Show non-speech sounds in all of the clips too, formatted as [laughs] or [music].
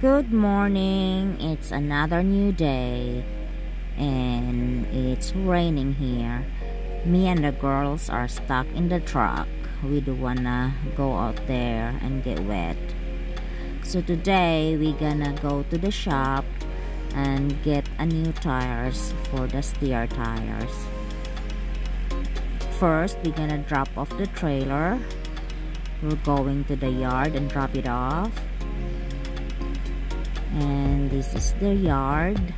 Good morning. It's another new day and it's raining here. Me and the girls are stuck in the truck. We don't wanna go out there and get wet. So today we're gonna go to the shop and get a new tires for the steer tires. First, we're gonna drop off the trailer. We're going to the yard and drop it off. And this is the yard.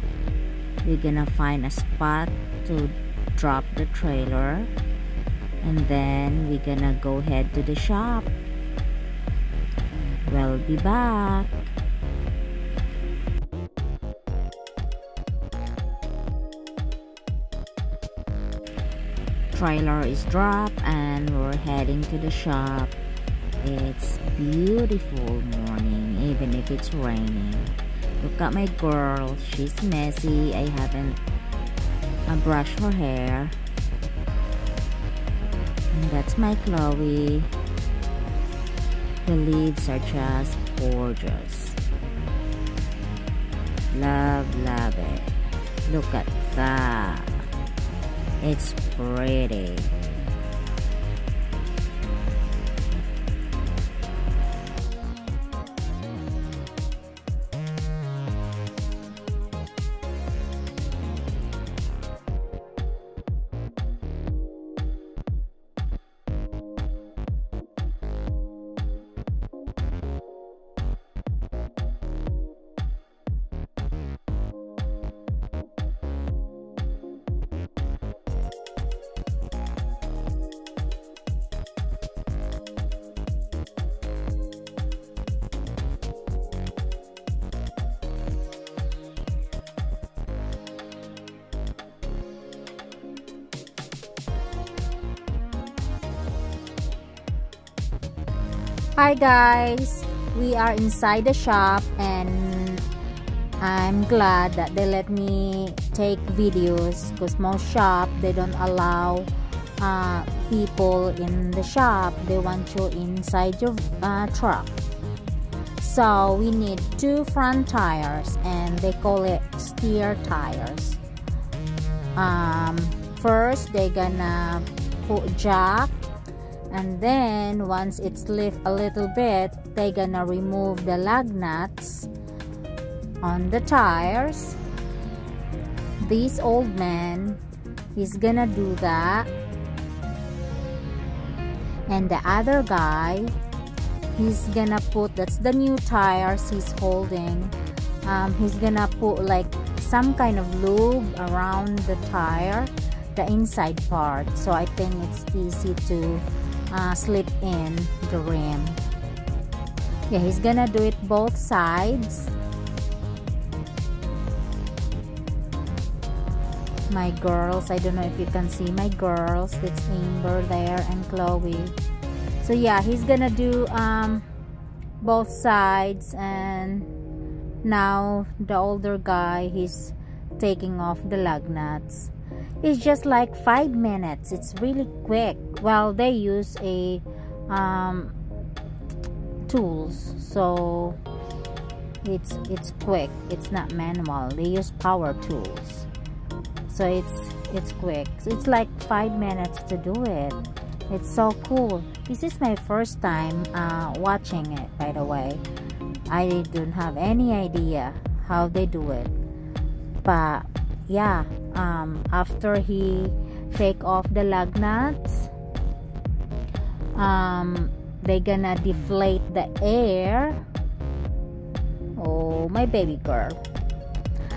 We're gonna find a spot to drop the trailer. And then we're gonna go head to the shop. We'll be back. Trailer is dropped and we're heading to the shop. It's beautiful morning even if it's raining. Look at my girl she's messy. I haven't uh, brushed her hair. And that's my Chloe. The leaves are just gorgeous. Love love it. Look at that it's pretty. Hi guys, we are inside the shop and I'm glad that they let me take videos because most shop they don't allow uh, people in the shop. They want you inside your uh, truck. So we need two front tires and they call it steer tires. Um, first they're gonna put jack and then once it's lift a little bit they gonna remove the lug nuts on the tires. This old man is gonna do that. And the other guy he's gonna put that's the new tires he's holding. Um, he's gonna put like some kind of lube around the tire the inside part. So I think it's easy to uh, slip in the rim. Yeah he's gonna do it both sides. My girls I don't know if you can see my girls it's Amber there and Chloe. So yeah he's gonna do um, both sides and now the older guy he's taking off the lug nuts it's just like five minutes. It's really quick. Well they use a um, tools so it's it's quick. It's not manual. They use power tools. So it's it's quick. So it's like five minutes to do it. It's so cool. This is my first time uh, watching it by the way. I don't have any idea how they do it. But yeah um, after he take off the lug nuts um, they gonna deflate the air. Oh my baby girl.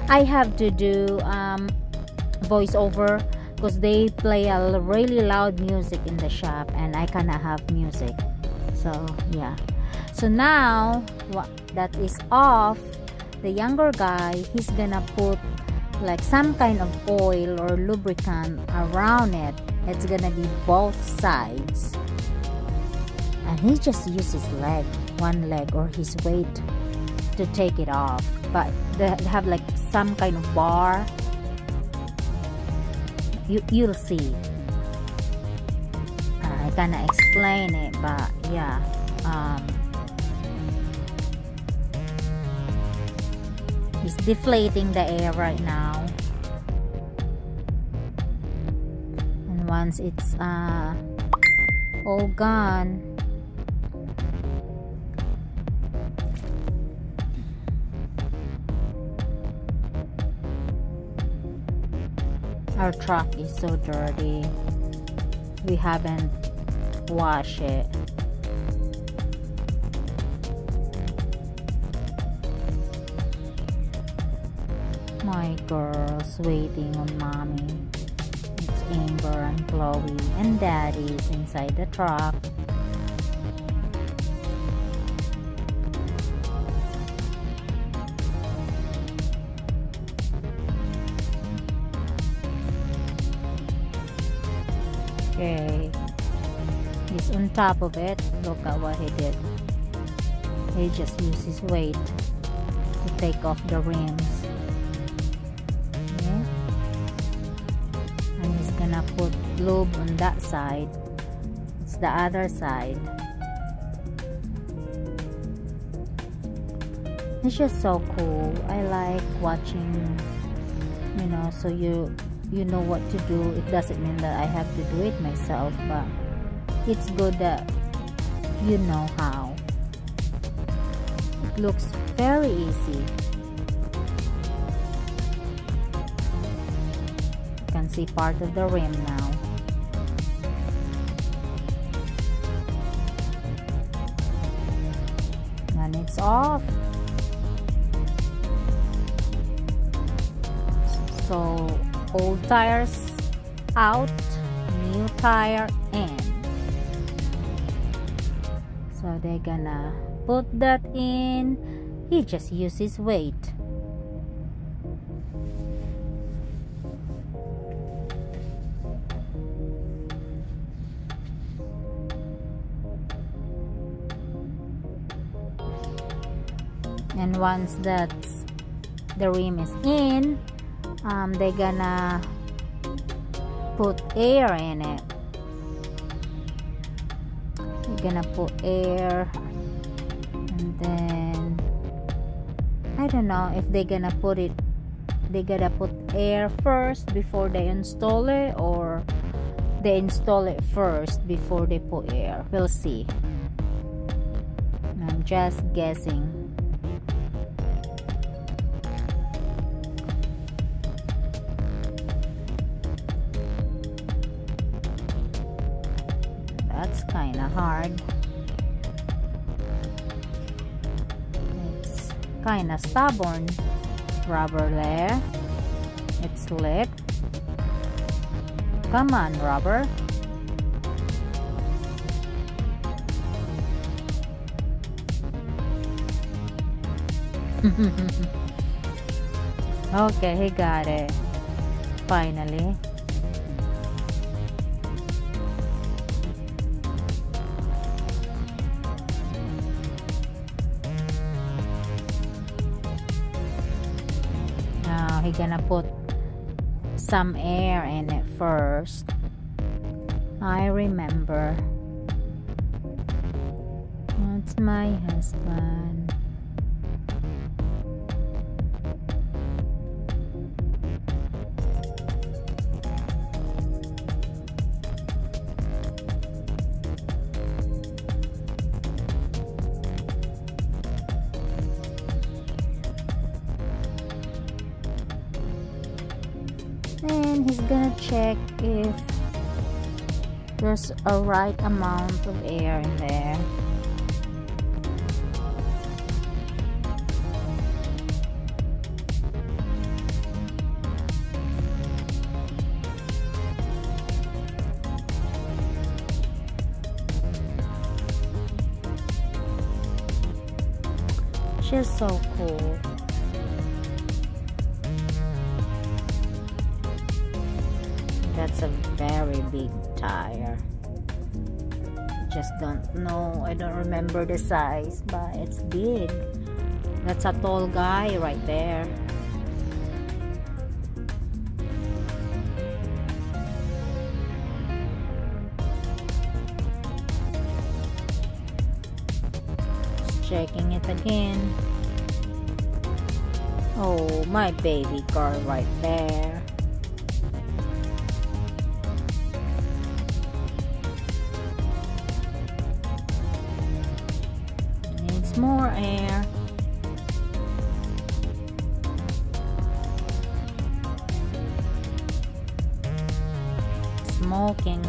I have to do um, voiceover because they play a really loud music in the shop and I cannot have music. So yeah. So now that is off. The younger guy he's gonna put like some kind of oil or lubricant around it it's gonna be both sides. And he just uses his leg one leg or his weight to take it off. But they have like some kind of bar. You you'll see. Uh, I kind of explain it but yeah um, he's deflating the air right now. And once it's uh, all gone our truck is so dirty. We haven't washed it my girls waiting on mommy it's Amber and Chloe and daddy's inside the truck Okay. He's on top of it. Look at what he did. He just used his weight to take off the rims. Gonna put lube on that side. It's the other side. It's just so cool. I like watching, you know, so you you know what to do it doesn't mean that I have to do it myself but it's good that you know how it looks very easy see part of the rim now. And it's off. So old tires out new tire in. So they're gonna put that in. He just uses weight and once that the rim is in um, they're gonna put air in it. They're gonna put air and then I don't know if they're gonna put it they gotta put air first before they install it or they install it first before they put air. We'll see. I'm just guessing kind of hard. It's kind of stubborn rubber there. It's slick. Come on, rubber. [laughs] okay, he got it. Finally. He gonna put some air in it first. I remember. That's my husband and he's gonna check if there's a right amount of air in there. Just so cool That's a very big tire. Just don't know. I don't remember the size, but it's big. That's a tall guy right there. checking it again. Oh, my baby girl right there. Smoking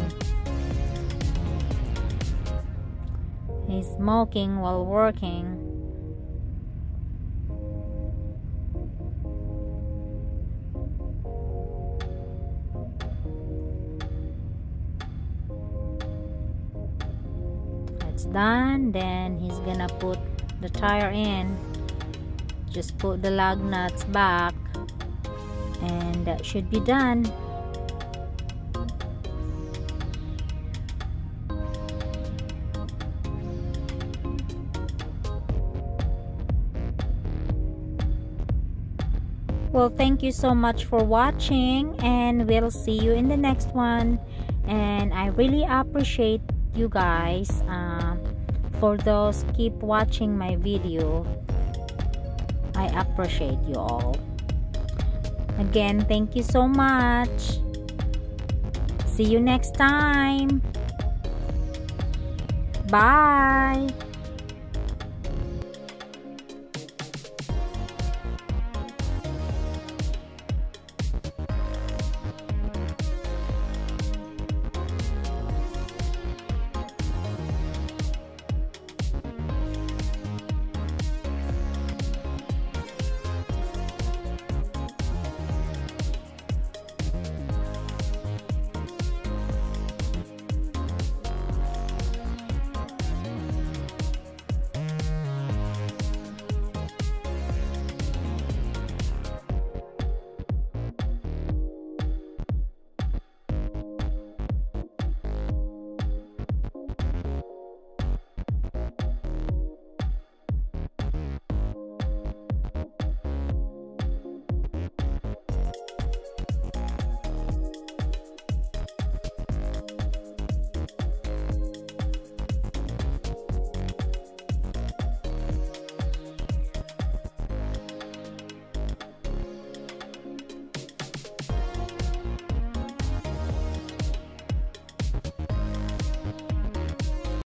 He's smoking while working. It's done. Then he's gonna put the tire in. Just put the lug nuts back. And that should be done. Well thank you so much for watching and we'll see you in the next one. And i really appreciate you guys uh, for those keep watching my video. I appreciate you all. Again thank you so much. See you next time. Bye